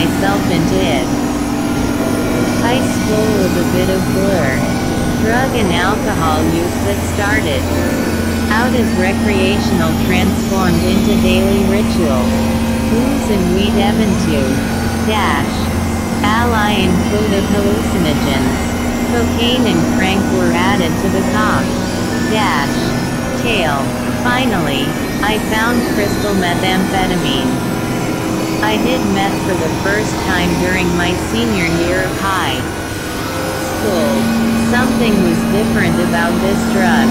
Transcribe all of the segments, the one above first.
myself into it. High school was a bit of blur. Drug and alcohol use that started out as recreational transformed into daily ritual. Booze and weed even to dash. Ally included hallucinogens. Cocaine and crank were added to the cock. Dash. Tail. Finally, I found crystal methamphetamine. I did meth for the first time during my senior year of high school. Something was different about this drug.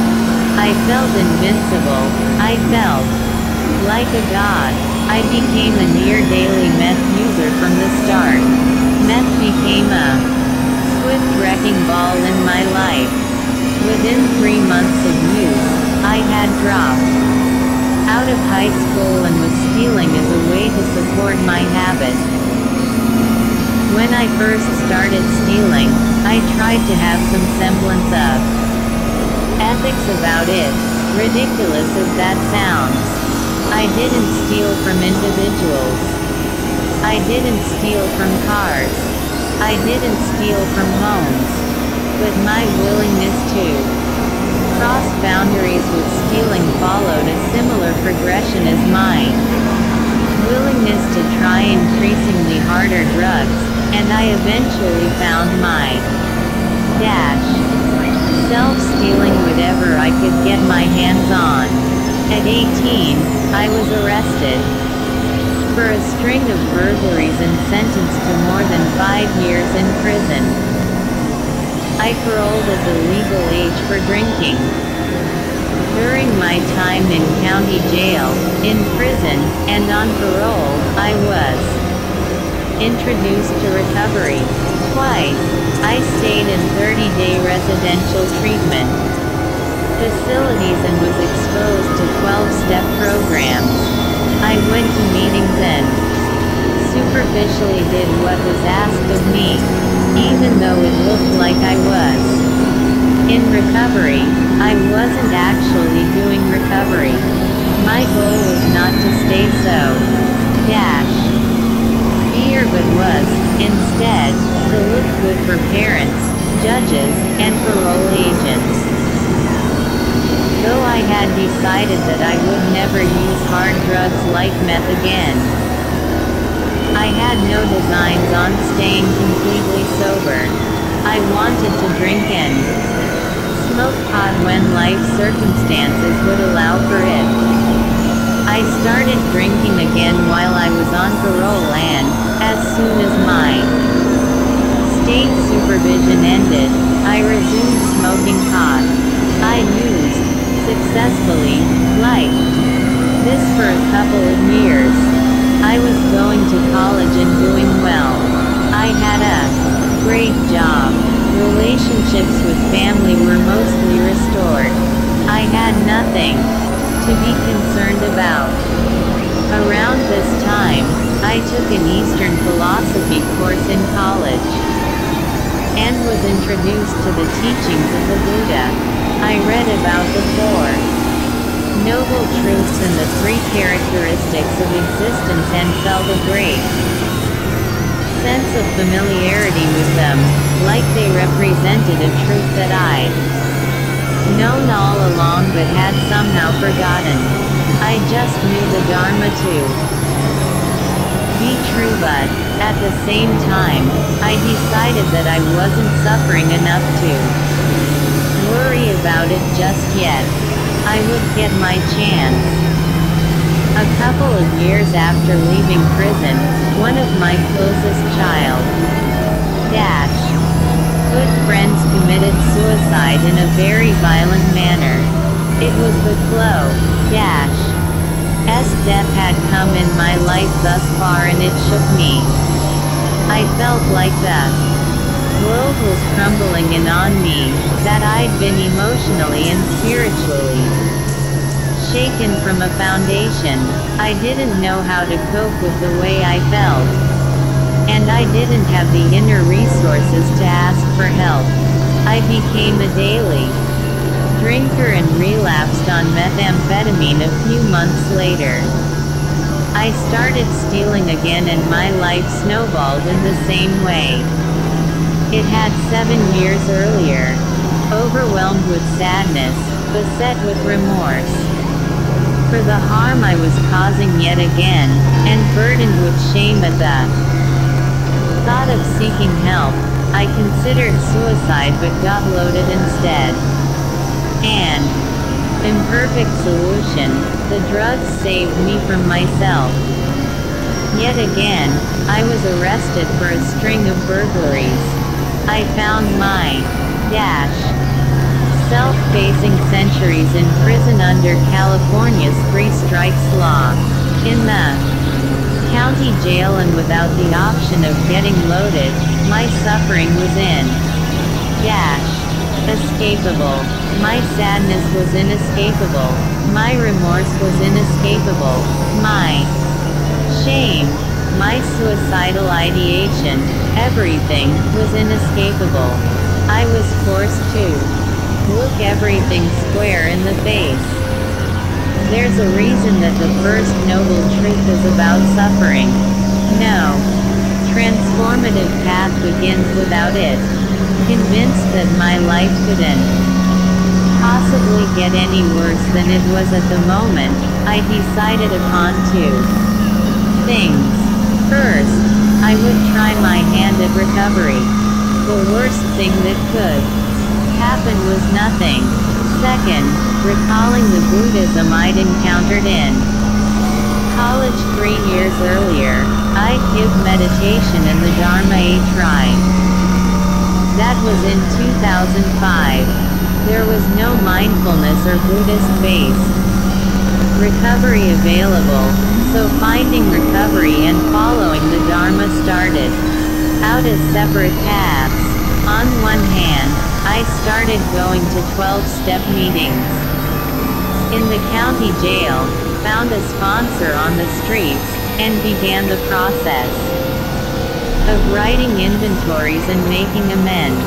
I felt invincible. I felt like a god. I became a near daily meth user from the start. Meth became a swift wrecking ball in my life. Within three months of use, I had dropped out of high school and was stealing as a way to support my habit. When I first started stealing, I tried to have some semblance of ethics about it, ridiculous as that sounds. I didn't steal from individuals. I didn't steal from cars. I didn't steal from homes. But my willingness to cross boundaries with stealing followed a similar progression as mine. Willingness to try increasingly harder drugs, and I eventually found my dash. Self-stealing whatever I could get my hands on. At 18, I was arrested for a string of burglaries and sentenced to more than five years in prison. I paroled at the legal age for drinking. During my time in county jail, in prison, and on parole, I was introduced to recovery. Twice, I stayed in 30-day residential treatment facilities and was exposed to 12-step programs. I went to meetings and superficially did what was asked of me, even though it looked like I was. In recovery, I wasn't actually doing recovery. My goal was not to stay so dash here but was, instead, to look good for parents, judges, and parole agents. Though I had decided that I would never use hard drugs like meth again. I had no designs on staying completely sober. I wanted to drink and smoke pot when life circumstances would allow for it. I started drinking again while I was on parole and, as soon as my state supervision ended, I resumed smoking pot. I used, successfully, like this for a couple of years. I was going to college and doing well. I had a great job. Relationships with family were mostly restored. I had nothing to be concerned about. Around this time, I took an Eastern philosophy course in college and was introduced to the teachings of the Buddha. I read about the four noble truths and the three characteristics of existence and felt a great sense of familiarity with them, like they represented a truth that I'd known all along but had somehow forgotten. I just knew the Dharma to be true but, at the same time, I decided that I wasn't suffering enough to worry about it just yet. I would get my chance. A couple of years after leaving prison, one of my closest child, Dash, good friends committed suicide in a very violent manner. It was the flow, Dash. S death had come in my life thus far and it shook me. I felt like the world was crumbling in on me, that I'd been emotionally and spiritually shaken from a foundation. I didn't know how to cope with the way I felt. And I didn't have the inner resources to ask for help. I became a daily drinker and relapsed on methamphetamine a few months later. I started stealing again and my life snowballed in the same way. It had seven years earlier. Overwhelmed with sadness, beset with remorse. For the harm I was causing yet again, and burdened with shame at that. thought of seeking help, I considered suicide but got loaded instead. And, imperfect solution, the drugs saved me from myself. Yet again, I was arrested for a string of burglaries. I found my dash self-facing centuries in prison under California's three strikes law. In the county jail and without the option of getting loaded, my suffering was in dash escapable. My sadness was inescapable. My remorse was inescapable. My shame, my suicidal ideation, everything was inescapable. I was forced to look everything square in the face. There's a reason that the first noble truth is about suffering. No transformative path begins without it. Convinced that my life couldn't possibly get any worse than it was at the moment, I decided upon two things. First, I would try my hand at recovery. The worst thing that could happen was nothing. Second, recalling the Buddhism I'd encountered in college three years earlier, I'd give meditation and the Dharma a try. That was in 2005. There was no mindfulness or Buddhist base recovery available, so finding recovery and following the Dharma started out as separate paths. On one hand, I started going to 12-step meetings in the county jail, found a sponsor on the streets, and began the process of writing inventories and making amends.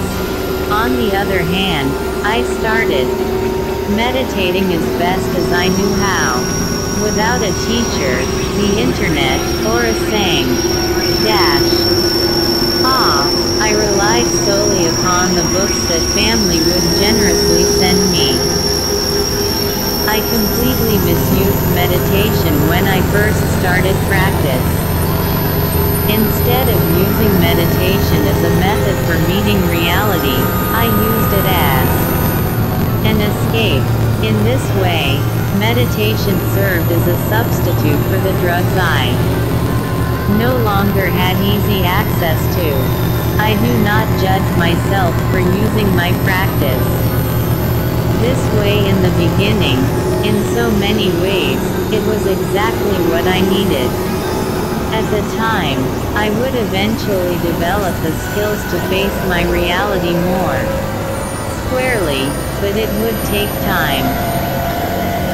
On the other hand, I started meditating as best as I knew how. Without a teacher, the internet, or a saying. Dash. Ah, I relied solely upon the books that family would generously send me. I completely misused meditation when I first started practice. Instead of using meditation as a method for meeting reality, I used it as an escape. In this way, meditation served as a substitute for the drugs I no longer had easy access to. I do not judge myself for using my practice this way in the beginning, in so many ways, it was exactly what I needed. At the time, I would eventually develop the skills to face my reality more squarely, but it would take time.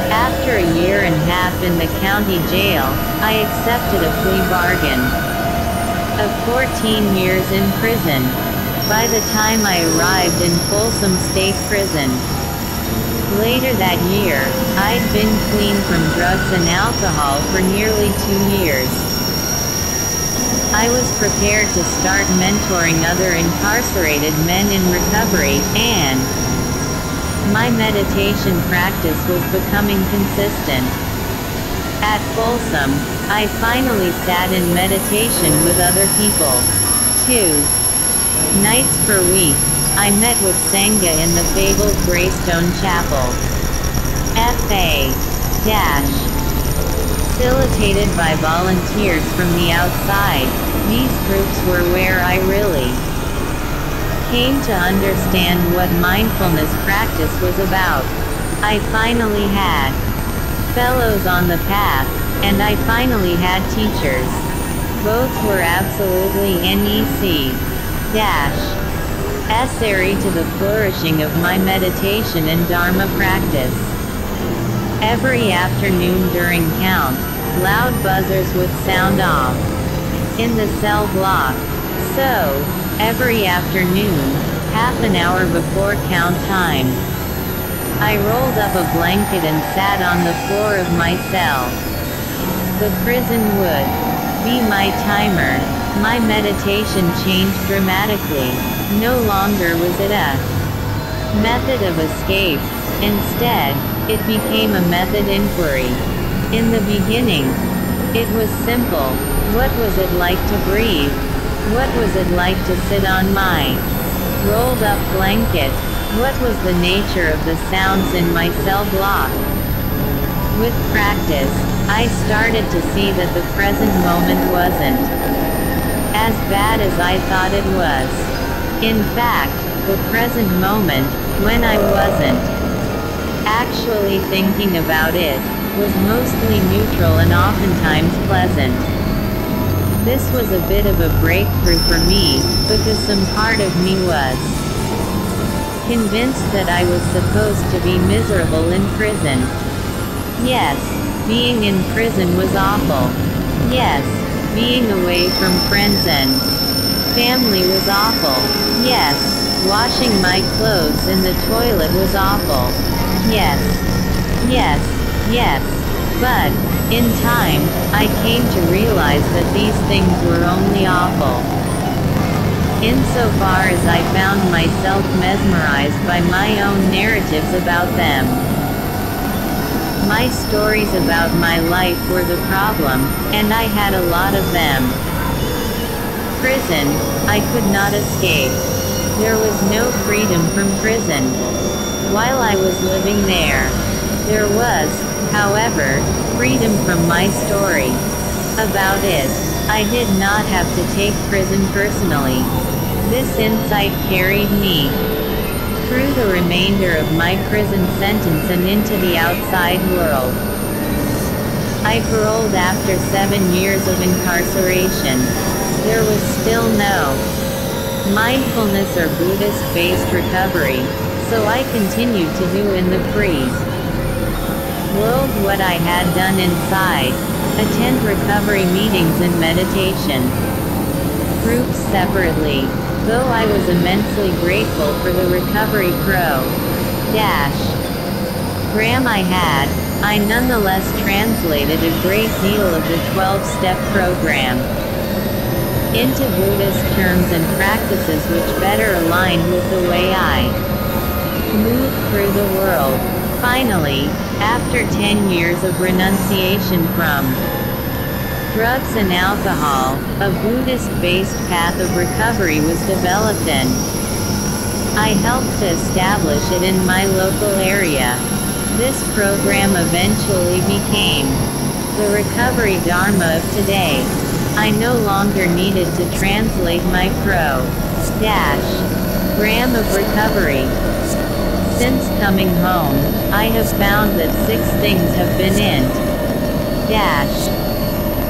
After a year and a half in the county jail, I accepted a plea bargain of 14 years in prison. By the time I arrived in Folsom State Prison, Later that year, I'd been clean from drugs and alcohol for nearly two years. I was prepared to start mentoring other incarcerated men in recovery, and my meditation practice was becoming consistent. At Folsom, I finally sat in meditation with other people. Two nights per week, I met with Sangha in the fabled Greystone Chapel. F.A. Dash. Facilitated by volunteers from the outside, these groups were where I really came to understand what mindfulness practice was about. I finally had fellows on the path, and I finally had teachers. Both were absolutely NEC. Dash necessary to the flourishing of my meditation and Dharma practice. Every afternoon during count, loud buzzers would sound off in the cell block. So, every afternoon, half an hour before count time, I rolled up a blanket and sat on the floor of my cell. The prison would be my timer. My meditation changed dramatically. No longer was it a method of escape. Instead, it became a method inquiry. In the beginning, it was simple. What was it like to breathe? What was it like to sit on my rolled up blanket? What was the nature of the sounds in my cell block? With practice, I started to see that the present moment wasn't as bad as I thought it was. In fact, the present moment, when I wasn't actually thinking about it, was mostly neutral and oftentimes pleasant. This was a bit of a breakthrough for me, because some part of me was convinced that I was supposed to be miserable in prison. Yes, being in prison was awful. Yes, being away from friends and family was awful. Yes, washing my clothes in the toilet was awful. Yes, yes, Yes, but, in time, I came to realize that these things were only awful. Insofar as I found myself mesmerized by my own narratives about them. My stories about my life were the problem, and I had a lot of them. Prison, I could not escape. There was no freedom from prison. While I was living there, there was, However, freedom from my story. About it. I did not have to take prison personally. This insight carried me through the remainder of my prison sentence and into the outside world. I paroled after seven years of incarceration. There was still no mindfulness or Buddhist-based recovery, so I continued to do in the free world what I had done inside. Attend recovery meetings and meditation. Groups separately. Though I was immensely grateful for the Recovery Pro. Dash. Gram I had, I nonetheless translated a great deal of the 12-step program into Buddhist terms and practices which better aligned with the way I move through the world. Finally, after 10 years of renunciation from drugs and alcohol, a Buddhist-based path of recovery was developed and I helped to establish it in my local area. This program eventually became the recovery dharma of today. I no longer needed to translate my pro dash gram of recovery since coming home, I have found that six things have been in. Dash.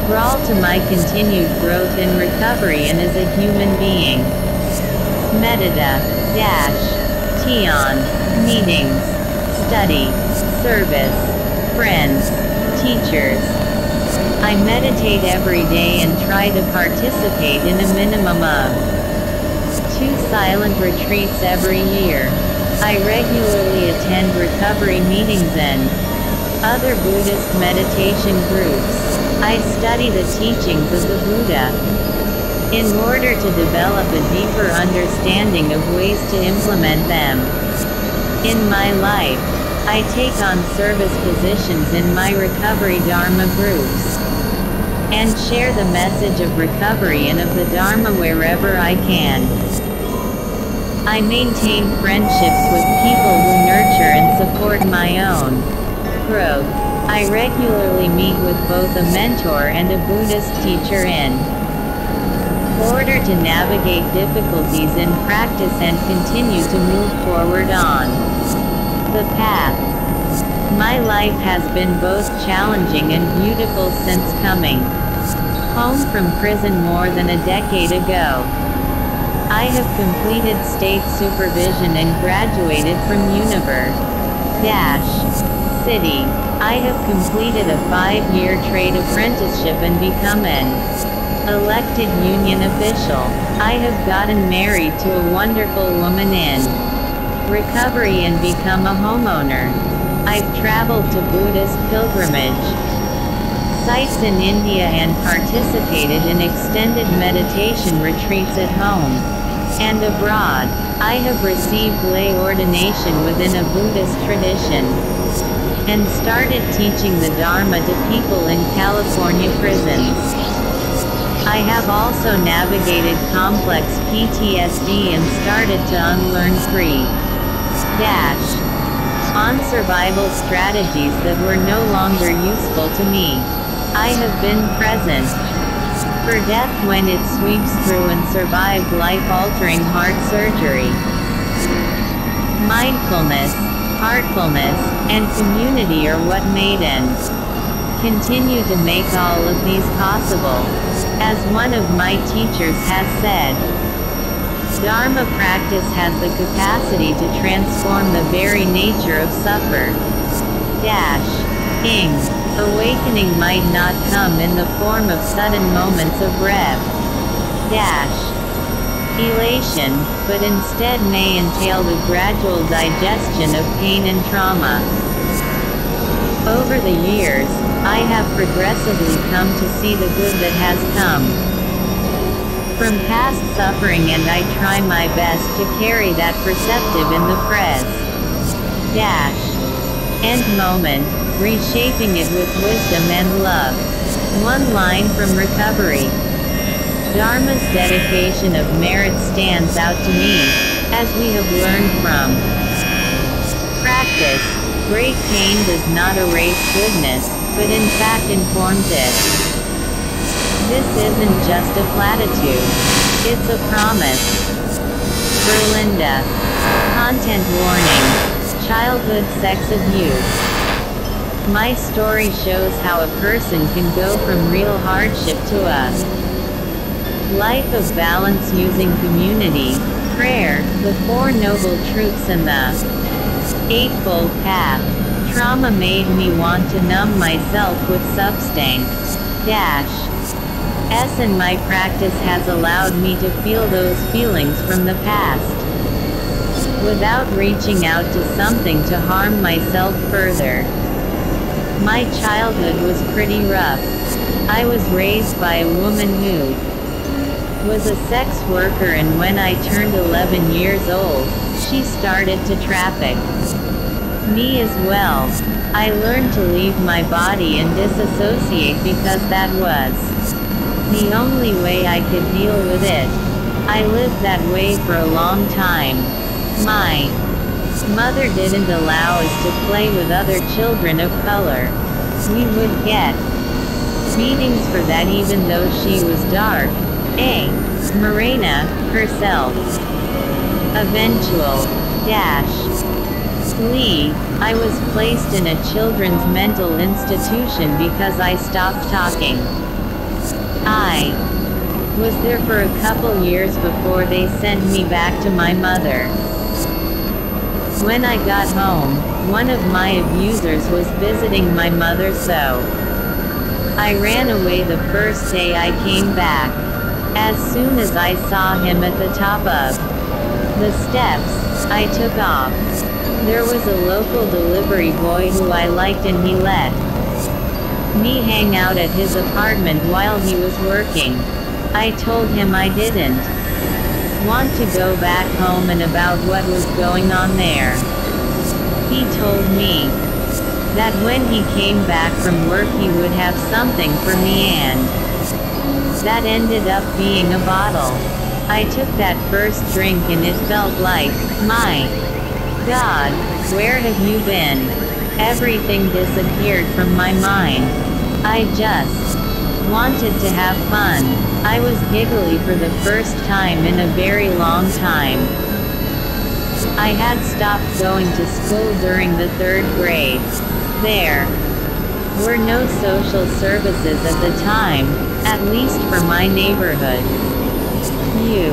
Brawl to my continued growth and recovery and as a human being. Metadata. Dash. Tion. Meetings. Study. Service. Friends. Teachers. I meditate every day and try to participate in a minimum of two silent retreats every year. I regularly attend recovery meetings and other Buddhist meditation groups. I study the teachings of the Buddha in order to develop a deeper understanding of ways to implement them. In my life, I take on service positions in my recovery Dharma groups and share the message of recovery and of the Dharma wherever I can. I maintain friendships with people who nurture and support my own growth. I regularly meet with both a mentor and a Buddhist teacher in order to navigate difficulties in practice and continue to move forward on the path. My life has been both challenging and beautiful since coming home from prison more than a decade ago. I have completed state supervision and graduated from Univer. Dash. City. I have completed a five-year trade apprenticeship and become an elected union official. I have gotten married to a wonderful woman in recovery and become a homeowner. I've traveled to Buddhist pilgrimage sites in India and participated in extended meditation retreats at home and abroad. I have received lay ordination within a Buddhist tradition and started teaching the Dharma to people in California prisons. I have also navigated complex PTSD and started to unlearn free. Dash. On survival strategies that were no longer useful to me. I have been present. For death when it sweeps through and survived life-altering heart surgery. Mindfulness, heartfulness, and community are what made and continue to make all of these possible. As one of my teachers has said, Dharma practice has the capacity to transform the very nature of suffer. Dash. Ing. Awakening might not come in the form of sudden moments of rev. Dash. Elation, but instead may entail the gradual digestion of pain and trauma. Over the years, I have progressively come to see the good that has come from past suffering and I try my best to carry that perceptive in the press. Dash. End moment, reshaping it with wisdom and love. One line from recovery. Dharma's dedication of merit stands out to me, as we have learned from practice. Great pain does not erase goodness, but in fact informs it. This isn't just a platitude. It's a promise. Berlinda. Content warning. Childhood sex abuse. My story shows how a person can go from real hardship to a life of balance using community, prayer, the Four Noble Truths and the Eightfold Path. Trauma made me want to numb myself with substance. Dash. S and my practice has allowed me to feel those feelings from the past. Without reaching out to something to harm myself further. My childhood was pretty rough. I was raised by a woman who was a sex worker and when I turned 11 years old, she started to traffic me as well. I learned to leave my body and disassociate because that was the only way I could deal with it. I lived that way for a long time. My mother didn't allow us to play with other children of color. We would get beatings for that even though she was dark. A. Morena, herself. Eventual. Dash. Lee, I was placed in a children's mental institution because I stopped talking. I was there for a couple years before they sent me back to my mother. When I got home, one of my abusers was visiting my mother so I ran away the first day I came back. As soon as I saw him at the top of the steps, I took off. There was a local delivery boy who I liked and he let me hang out at his apartment while he was working. I told him I didn't want to go back home and about what was going on there. He told me that when he came back from work he would have something for me and that ended up being a bottle. I took that first drink and it felt like, my God, where have you been? Everything disappeared from my mind. I just wanted to have fun. I was giggly for the first time in a very long time. I had stopped going to school during the third grade. There were no social services at the time, at least for my neighborhood. You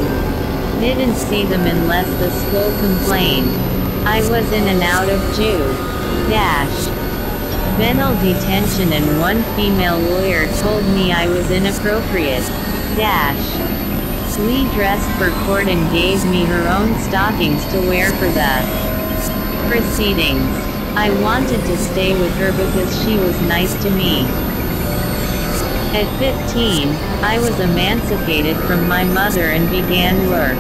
didn't see them unless the school complained. I was in and out of Jew. Dash. Venal detention and one female lawyer told me I was inappropriate. Dash. Lee dressed for court and gave me her own stockings to wear for the proceedings. I wanted to stay with her because she was nice to me. At 15, I was emancipated from my mother and began work.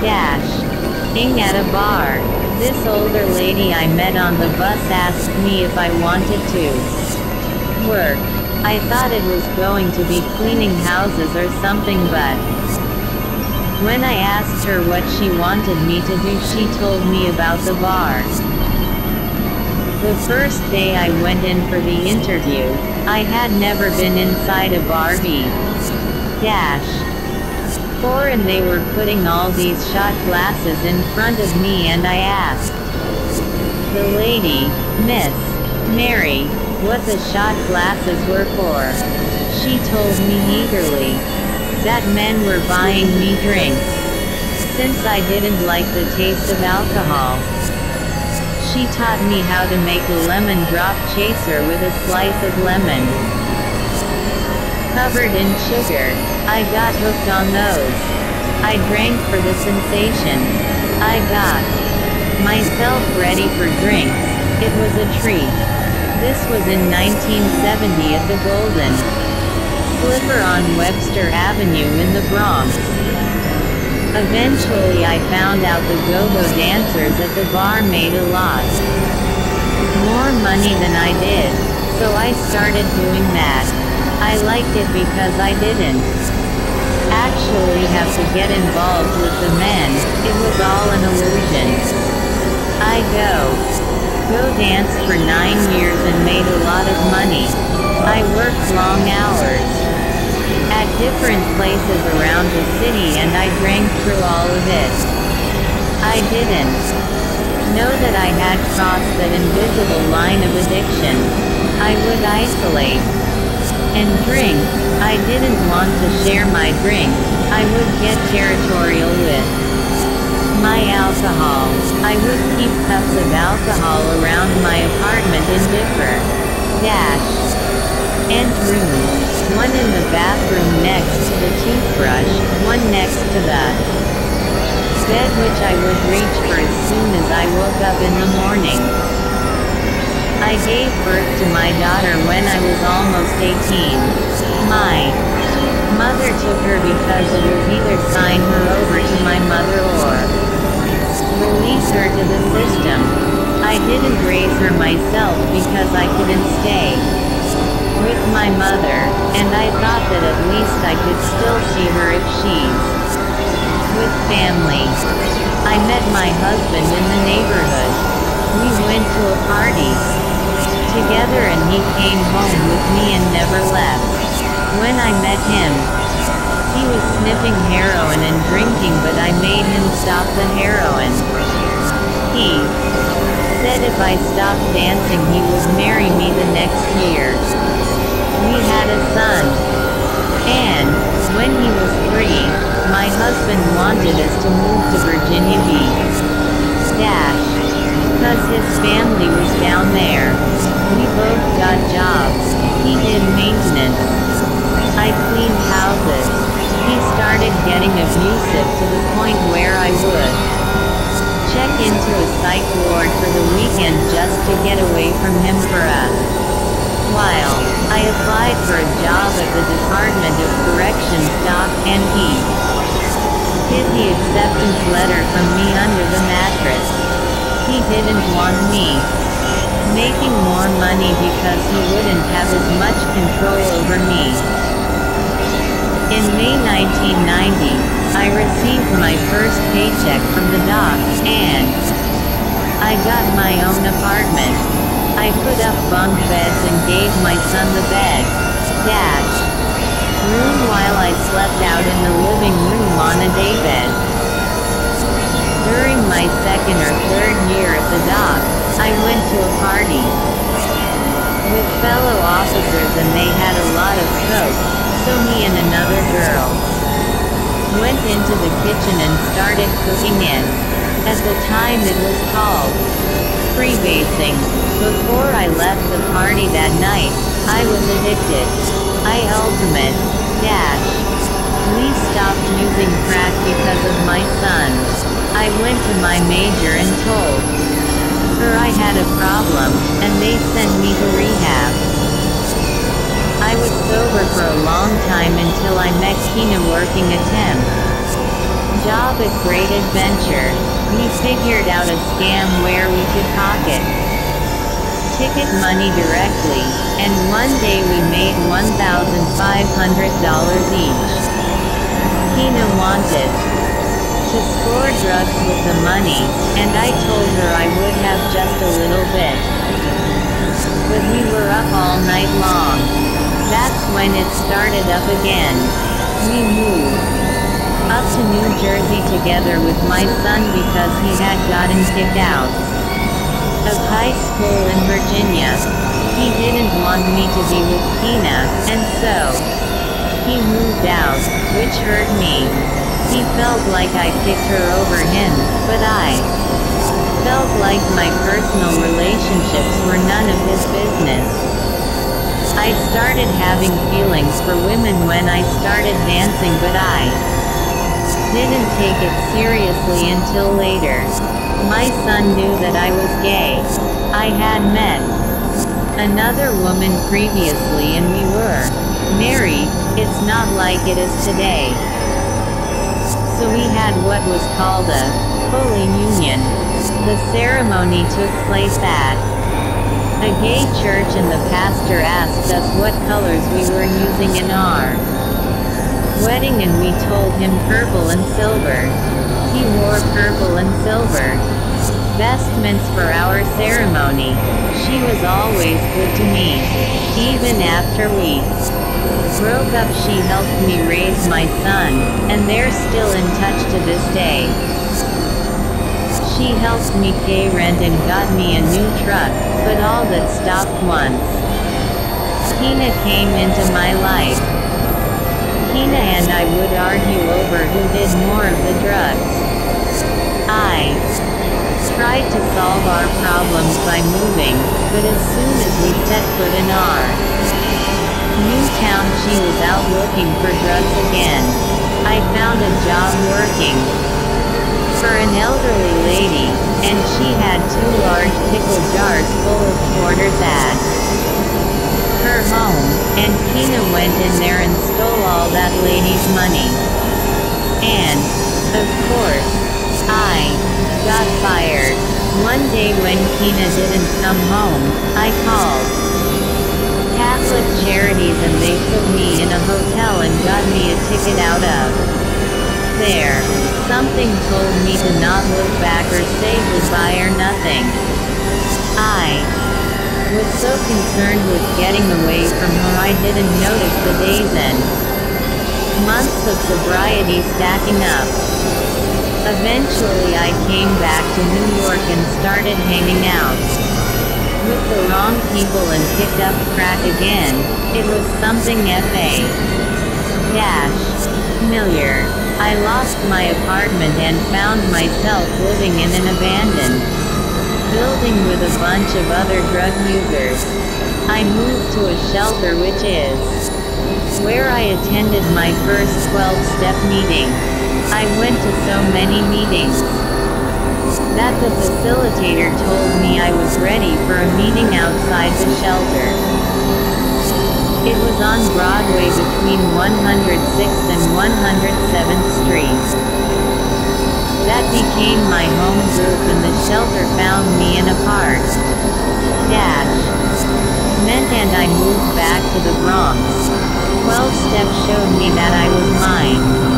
Dash. Ing at a bar. This older lady I met on the bus asked me if I wanted to work. I thought it was going to be cleaning houses or something but when I asked her what she wanted me to do she told me about the bar. The first day I went in for the interview, I had never been inside a bar B. Dash. Four and they were putting all these shot glasses in front of me and I asked the lady, Miss Mary, what the shot glasses were for. She told me eagerly that men were buying me drinks. Since I didn't like the taste of alcohol, she taught me how to make a lemon drop chaser with a slice of lemon. Covered in sugar, I got hooked on those. I drank for the sensation. I got myself ready for drinks. It was a treat. This was in 1970 at the Golden Slipper on Webster Avenue in the Bronx. Eventually I found out the go-go dancers at the bar made a lot more money than I did, so I started doing that. I liked it because I didn't actually have to get involved with the men, it was all an illusion. I go. Go dance for nine years and made a lot of money. I worked long hours at different places around the city and I drank through all of it. I didn't know that I had crossed that invisible line of addiction. I would isolate and drink. I didn't want to share my drink. I would get territorial with my alcohol. I would keep cups of alcohol around my apartment in differ dash and rooms one in the bathroom next to the toothbrush, one next to the bed which I would reach for as soon as I woke up in the morning. I gave birth to my daughter when I was almost 18. My mother took her because it was either sign her over to my mother or release her to the system. I didn't raise her myself because I couldn't stay with my mother, and I thought that at least I could still see her if she's with family. I met my husband in the neighborhood. We went to a party together and he came home with me and never left. When I met him, he was sniffing heroin and drinking but I made him stop the heroin. He said if I stopped dancing he would marry me the next year. We had a son. And, when he was three, my husband wanted us to move to Virginia Beach. Dash. Cause his family was down there. We both got jobs. He did maintenance. I cleaned houses. He started getting abusive to the point where I would check into a psych ward for the weekend just to get away from him for a while, I applied for a job at the Department of Corrections dock and he hid the acceptance letter from me under the mattress. He didn't want me making more money because he wouldn't have as much control over me. In May 1990, I received my first paycheck from the dock, and I got my own apartment. I put up bunk beds and gave my son the bed. Dash. Room while I slept out in the living room on a daybed. During my second or third year at the dock, I went to a party with fellow officers and they had a lot of coke, so me and another girl went into the kitchen and started cooking it. At the time it was called freebasing. Before I left the party that night, I was addicted. I ultimate. Dash. We stopped using crack because of my son. I went to my major and told her I had a problem, and they sent me to rehab. I was sober for a long time until I met Kina working a temp. Job at Great Adventure. We figured out a scam where we could pocket ticket money directly, and one day we made $1,500 each. Kina wanted to score drugs with the money, and I told her I would have just a little bit. But we were up all night long. That's when it started up again. We moved up to New Jersey together with my son because he had gotten kicked out of high school in Virginia. He didn't want me to be with Kina, and so he moved out, which hurt me. He felt like I picked her over him, but I felt like my personal relationships were none of his business. I started having feelings for women when I started dancing but I didn't take it seriously until later. My son knew that I was gay. I had met another woman previously and we were married, it's not like it is today. So we had what was called a holy union. The ceremony took place at a gay church and the pastor asked us what colors we were using in our wedding and we told him purple and silver. He wore purple and silver vestments for our ceremony. She was always good to me. Even after we broke up she helped me raise my son, and they're still in touch to this day. She helped me pay rent and got me a new truck, but all that stopped once. Kina came into my life. Kina and I would argue over who did more of the drugs. I tried to solve our problems by moving, but as soon as we set foot in our new town she was out looking for drugs again. I found a job working for an elderly lady, and she had two large pickle jars full of quarters at her home, and Kina went in there and stole all that lady's money. And, of course, I got fired. One day when Kina didn't come home, I called Catholic Charities and they put me in a hotel and got me a ticket out of there. Something told me to not look back or say goodbye or nothing. I was so concerned with getting away from her I didn't notice the days and months of sobriety stacking up. Eventually I came back to New York and started hanging out with the wrong people and picked up crack again. It was something F.A. Dash. Familiar. I lost my apartment and found myself living in an abandoned building with a bunch of other drug users. I moved to a shelter which is where I attended my first 12-step meeting. I went to so many meetings that the facilitator told me I was ready for a meeting outside the shelter. It was on Broadway between 106th and 107th Streets. That became my home group and the shelter found me in a park. Dash. Meant and I moved back to the Bronx. 12 steps showed me that I was mine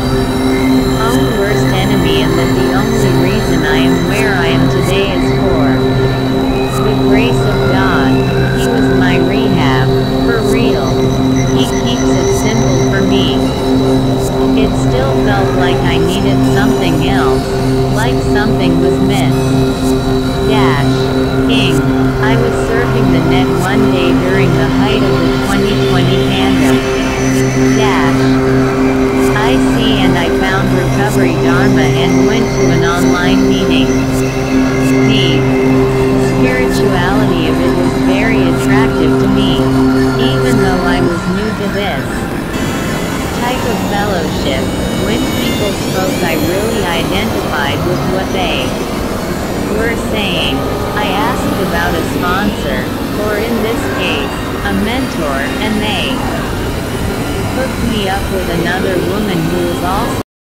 own worst enemy and that the only reason I am where I am today